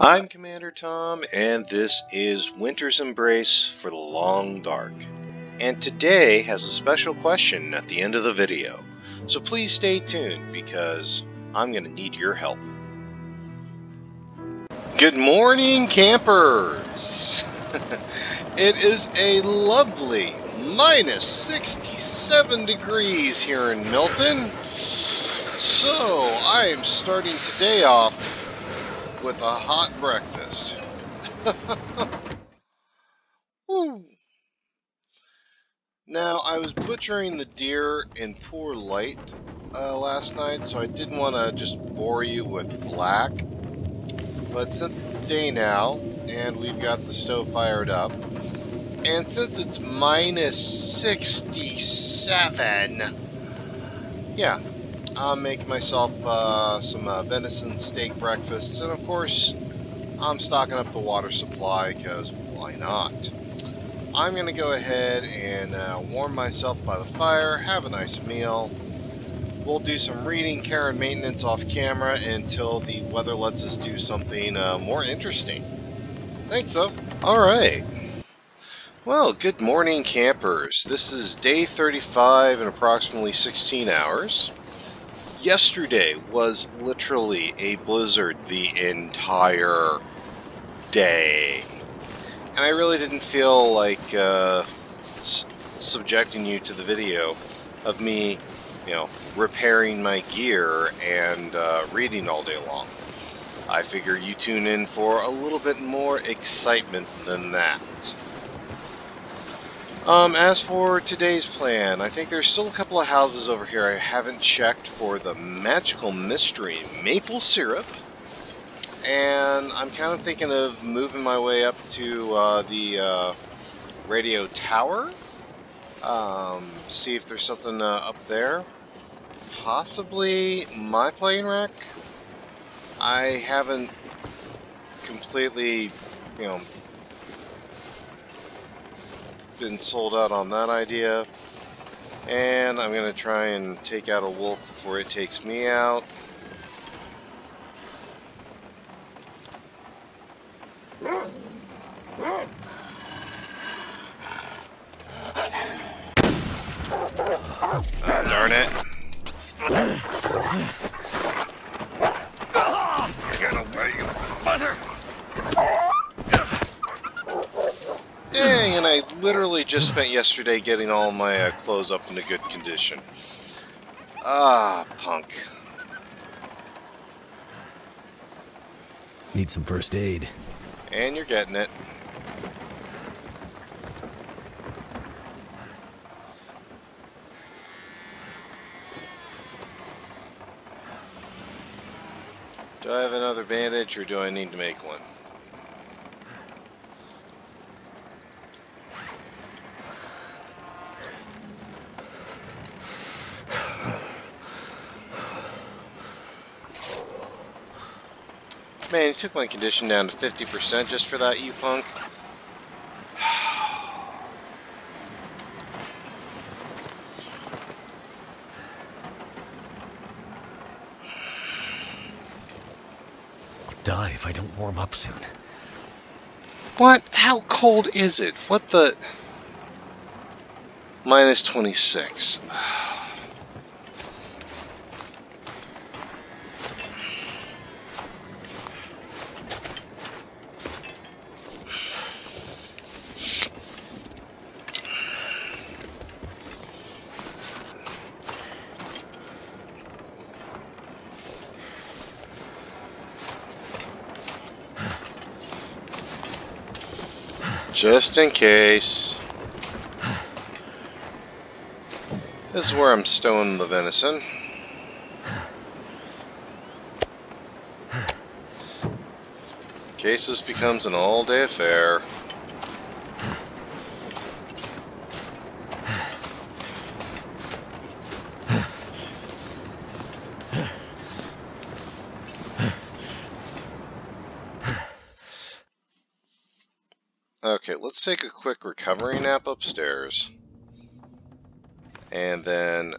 I'm Commander Tom, and this is Winter's Embrace for the Long Dark. And today has a special question at the end of the video, so please stay tuned because I'm going to need your help. Good morning, campers! it is a lovely minus 67 degrees here in Milton. So, I am starting today off with a hot breakfast. now, I was butchering the deer in poor light uh, last night, so I didn't want to just bore you with black. But since it's day now, and we've got the stove fired up, and since it's minus 67, yeah, I'll make myself uh, some uh, venison steak breakfasts, and of course, I'm stocking up the water supply, because why not? I'm going to go ahead and uh, warm myself by the fire, have a nice meal. We'll do some reading, care, and maintenance off camera until the weather lets us do something uh, more interesting. Thanks, though. Alright. Well, good morning, campers. This is day 35 in approximately 16 hours yesterday was literally a blizzard the entire day. And I really didn't feel like uh, subjecting you to the video of me, you know, repairing my gear and uh, reading all day long. I figure you tune in for a little bit more excitement than that. Um, as for today's plan, I think there's still a couple of houses over here I haven't checked for the Magical Mystery Maple Syrup. And I'm kind of thinking of moving my way up to uh, the uh, radio tower. Um, see if there's something uh, up there. Possibly my plane wreck. I haven't completely, you know, been sold out on that idea. And I'm going to try and take out a wolf before it takes me out. Uh, darn it. Get away, you mother! Dang, and I literally just spent yesterday getting all my uh, clothes up into good condition. Ah, punk. Need some first aid. And you're getting it. Do I have another bandage or do I need to make one? Man, you took my condition down to 50% just for that, you punk. I'll die if I don't warm up soon. What? How cold is it? What the... Minus 26. Just in case. This is where I'm stowing the venison. In case this becomes an all-day affair. Okay, let's take a quick recovery nap upstairs. And then...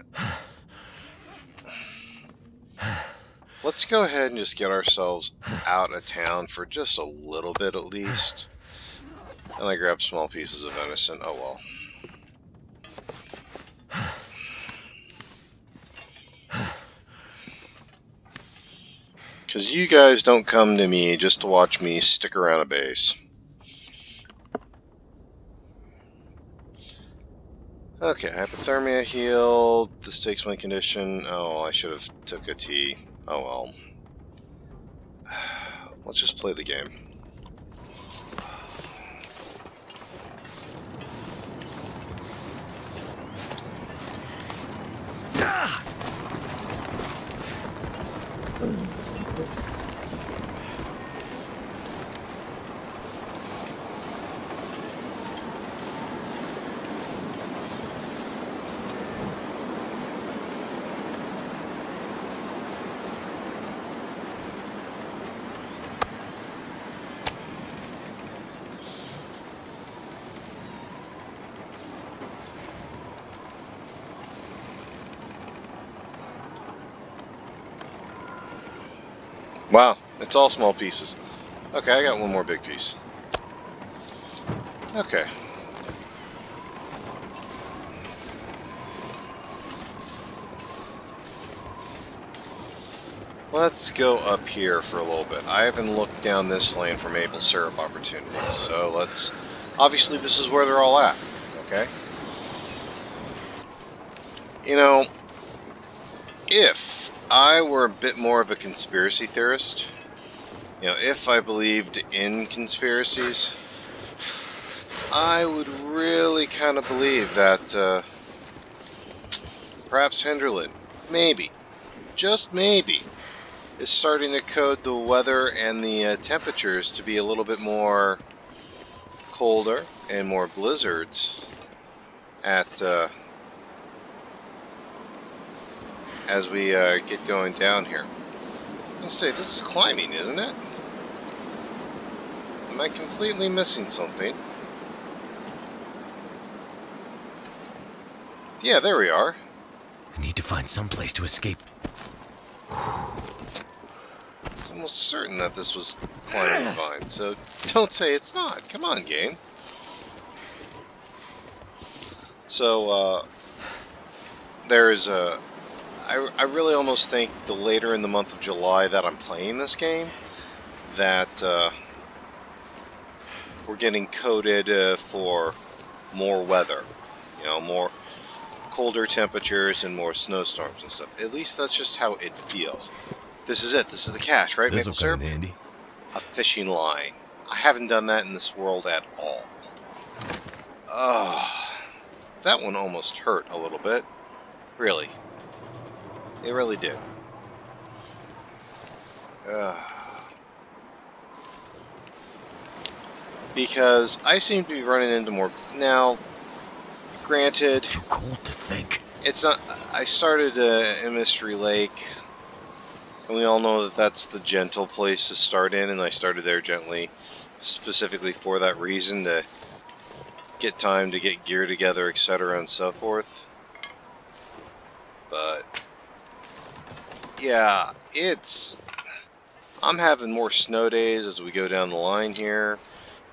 Let's go ahead and just get ourselves out of town for just a little bit at least. And I grab small pieces of venison. Oh well. Because you guys don't come to me just to watch me stick around a base. Okay, hypothermia healed. This takes my condition. Oh, I should have took a tea. Oh well. Let's just play the game. Wow, it's all small pieces. Okay, I got one more big piece. Okay. Let's go up here for a little bit. I haven't looked down this lane for maple syrup opportunities, so let's... Obviously, this is where they're all at, okay? You know, if I were a bit more of a conspiracy theorist. You know, if I believed in conspiracies, I would really kind of believe that uh, perhaps Hinterland, maybe, just maybe, is starting to code the weather and the uh, temperatures to be a little bit more colder and more blizzards at uh, as we uh, get going down here. Let's say this is climbing, isn't it? Am I completely missing something? Yeah, there we are. I need to find some place to escape. It's almost certain that this was climbing fine, so don't say it's not. Come on, game. So, uh, there is a, I, I really almost think the later in the month of July that I'm playing this game, that uh, we're getting coded uh, for more weather. You know, more colder temperatures and more snowstorms and stuff. At least that's just how it feels. This is it. This is the cache, right, This Maple Syrup? handy. A fishing line. I haven't done that in this world at all. Oh, that one almost hurt a little bit. Really. It really did. Uh, because I seem to be running into more... Now, granted, Too cold to think. it's not... I started uh, in Mystery Lake, and we all know that that's the gentle place to start in, and I started there gently, specifically for that reason, to get time to get gear together, etc., and so forth. But yeah, it's. I'm having more snow days as we go down the line here.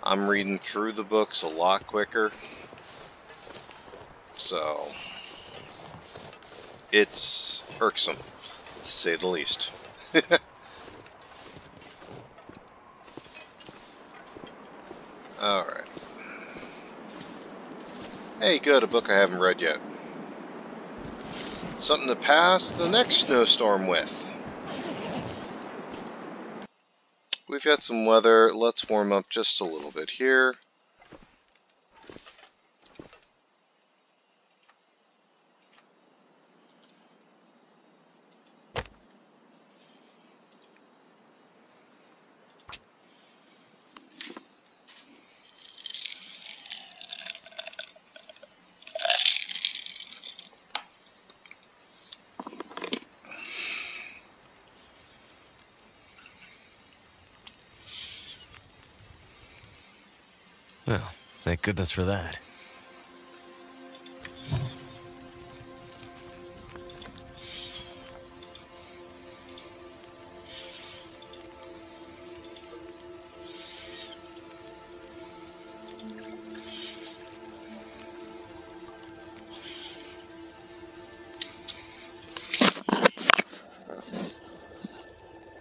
I'm reading through the books a lot quicker. So. It's irksome, to say the least. Alright. Hey, good, a book I haven't read yet. Something to pass the next snowstorm with. We've got some weather. Let's warm up just a little bit here. goodness for that.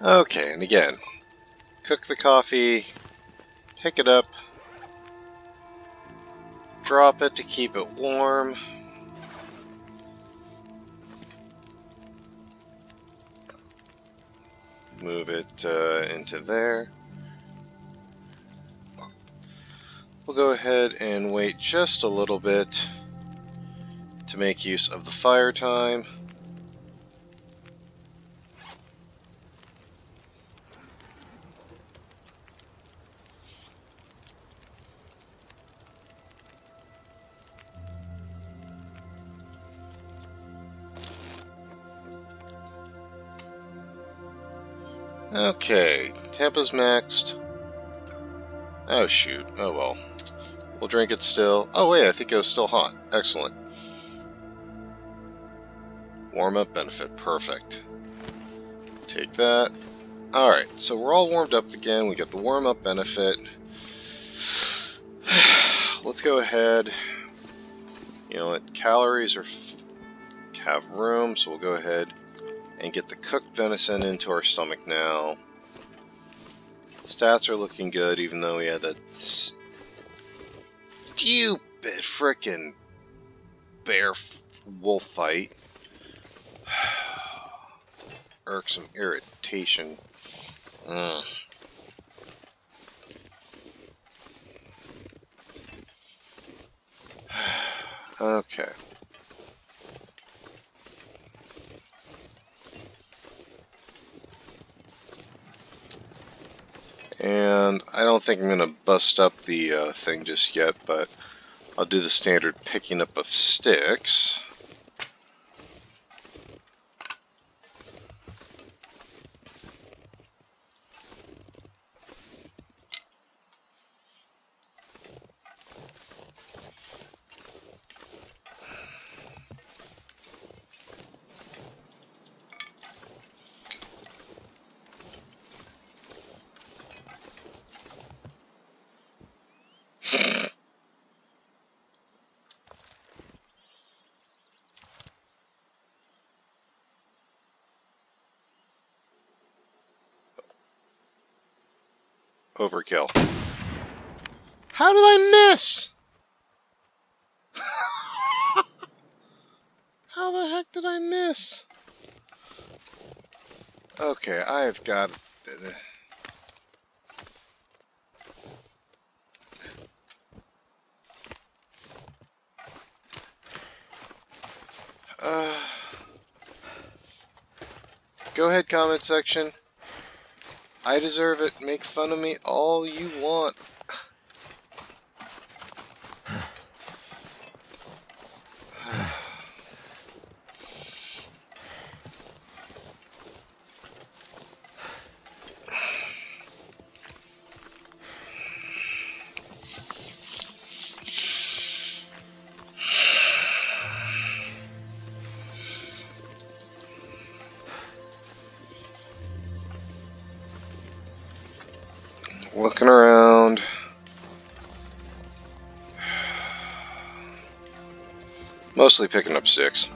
Okay, and again, cook the coffee, pick it up, drop it to keep it warm. Move it uh, into there. We'll go ahead and wait just a little bit to make use of the fire time. Okay, Tampa's maxed. Oh shoot, oh well. We'll drink it still. Oh wait, I think it was still hot. Excellent. Warm up benefit, perfect. Take that. Alright, so we're all warmed up again. We get the warm up benefit. Let's go ahead. You know what, calories are have room, so we'll go ahead and get the cooked venison into our stomach now. Stats are looking good, even though we had that stupid frickin' bear wolf fight. Irksome irritation. Ugh. okay. And I don't think I'm going to bust up the uh, thing just yet, but I'll do the standard picking up of sticks. Overkill. How did I miss? How the heck did I miss? Okay, I've got... Uh, go ahead, comment section. I deserve it. Make fun of me all you want. Mostly picking up six.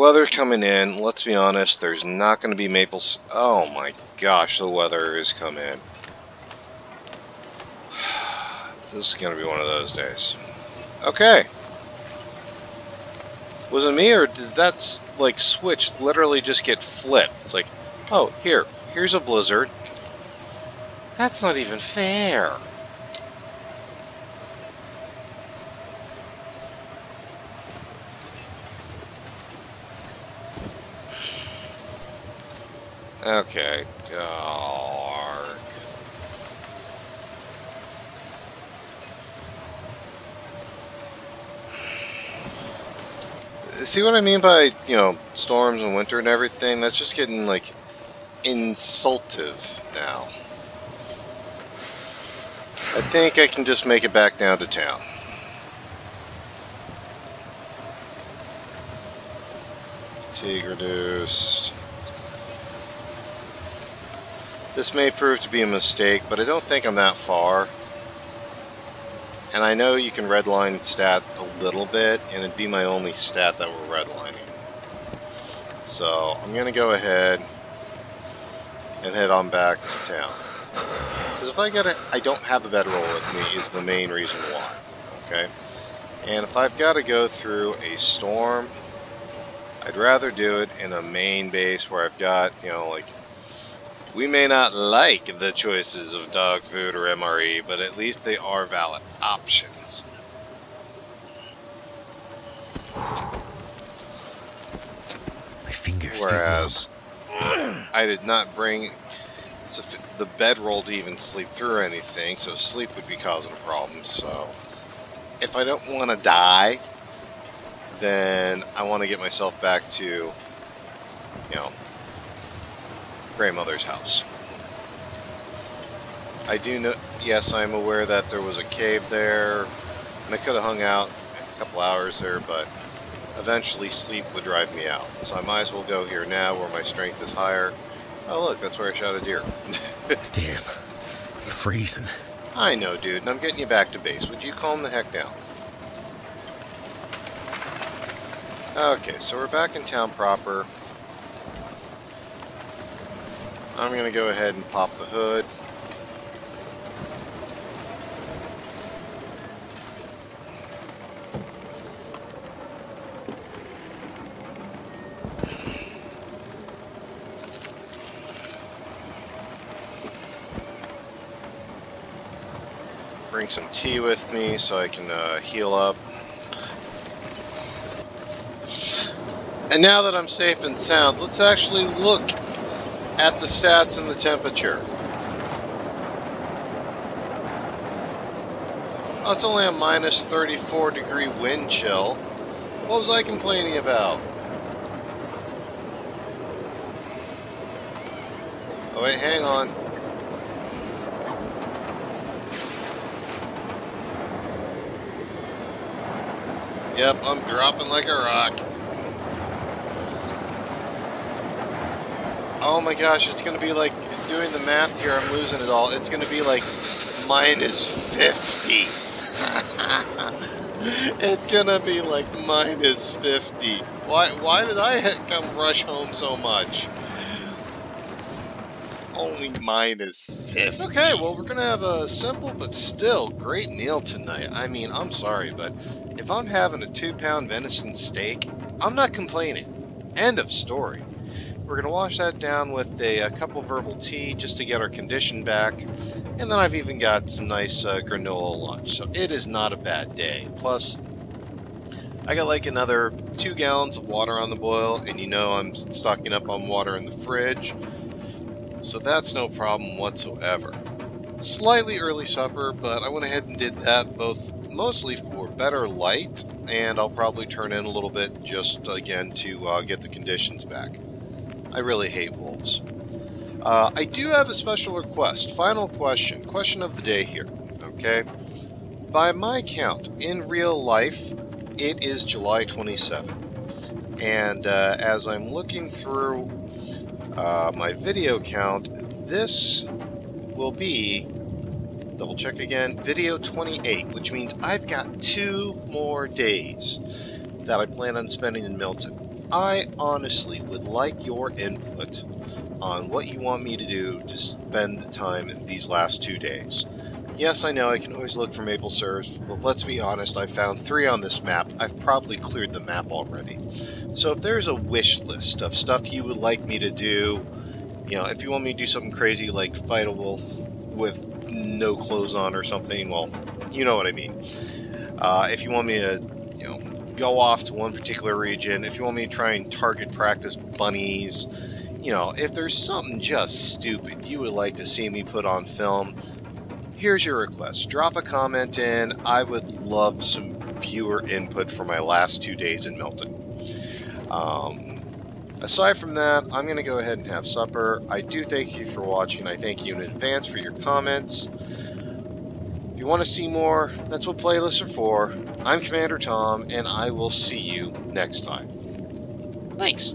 Weather coming in. Let's be honest, there's not going to be maple... Oh my gosh, the weather is coming in. This is going to be one of those days. Okay. Was it me, or did that, like, switch literally just get flipped? It's like, oh, here, here's a blizzard. That's not even fair. Okay, dark. See what I mean by, you know, storms and winter and everything? That's just getting, like, insultive now. I think I can just make it back down to town. Fatigue reduced. This may prove to be a mistake, but I don't think I'm that far. And I know you can redline stat a little bit, and it'd be my only stat that we're redlining. So I'm going to go ahead and head on back to town. Because if I get it, I don't have a bedroll with me is the main reason why. Okay? And if I've got to go through a storm, I'd rather do it in a main base where I've got, you know, like we may not like the choices of dog food or MRE, but at least they are valid options. My fingers. Whereas I did not bring the bedroll to even sleep through anything, so sleep would be causing a problem. So if I don't want to die, then I want to get myself back to, you know, grandmother's house. I do know, yes, I'm aware that there was a cave there, and I could have hung out a couple hours there, but eventually sleep would drive me out. So I might as well go here now where my strength is higher. Oh look, that's where I shot a deer. Damn, I'm freezing. I know, dude, and I'm getting you back to base. Would you calm the heck down? Okay, so we're back in town proper. I'm going to go ahead and pop the hood. Bring some tea with me so I can uh, heal up. And now that I'm safe and sound, let's actually look at the stats and the temperature. Oh, it's only a minus 34 degree wind chill. What was I complaining about? Oh wait, hang on. Yep, I'm dropping like a rock. Oh my gosh, it's to be like, doing the math here, I'm losing it all. It's to be like minus 50. it's to be like minus 50. Why, why did I come rush home so much? Only minus 50. Okay, well, we're to have a simple but still great meal tonight. I mean, I'm sorry, but if I'm having a two pound venison steak, I'm not complaining. End of story. We're going to wash that down with a, a couple verbal tea just to get our condition back. And then I've even got some nice uh, granola lunch. So it is not a bad day. Plus, I got like another two gallons of water on the boil, and you know I'm stocking up on water in the fridge. So that's no problem whatsoever. Slightly early supper, but I went ahead and did that both mostly for better light, and I'll probably turn in a little bit just again to uh, get the conditions back. I really hate wolves. Uh, I do have a special request. Final question. Question of the day here. Okay? By my count, in real life, it is July 27. And uh, as I'm looking through uh, my video count, this will be, double check again, video 28, which means I've got two more days that I plan on spending in Milton. I honestly would like your input on what you want me to do to spend the time in these last two days. Yes, I know I can always look for maple syrups, but let's be honest, I found three on this map. I've probably cleared the map already. So if there's a wish list of stuff you would like me to do, you know, if you want me to do something crazy like fight a wolf with no clothes on or something, well, you know what I mean. Uh, if you want me to, go off to one particular region, if you want me to try and target practice bunnies, you know, if there's something just stupid you would like to see me put on film, here's your request. Drop a comment in. I would love some viewer input for my last two days in Milton. Um, aside from that, I'm going to go ahead and have supper. I do thank you for watching. I thank you in advance for your comments. If you want to see more, that's what playlists are for. I'm Commander Tom, and I will see you next time. Thanks.